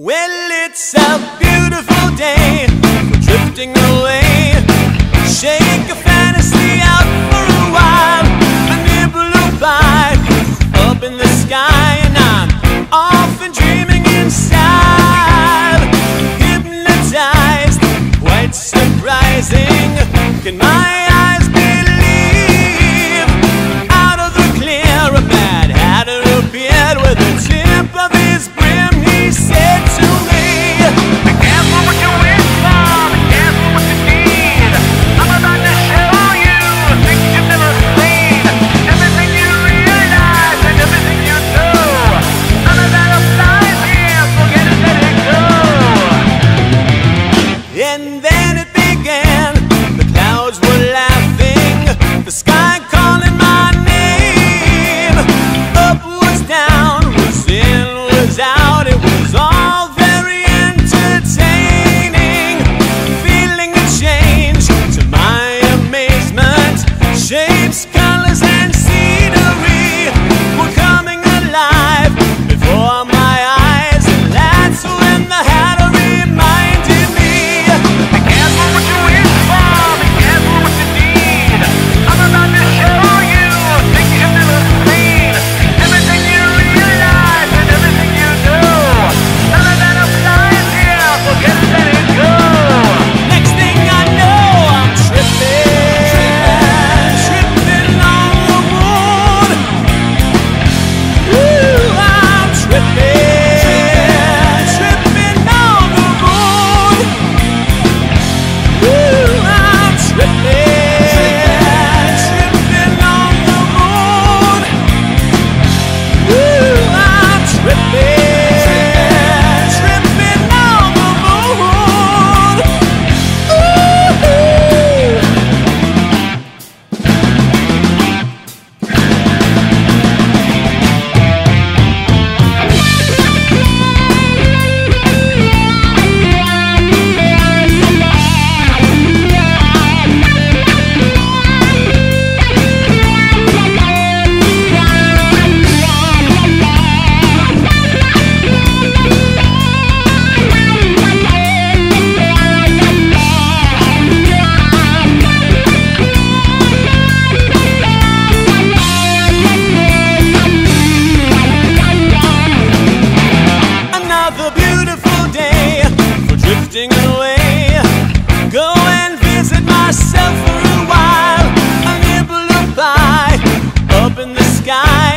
Well, it's a beautiful day for drifting away. Shake your fantasy out for a while. A near blue bike up in the sky, and I'm often dreaming inside. Hypnotized, quite surprising. Can my drifting away. Go and visit myself for a while. I'm here blue up in the sky.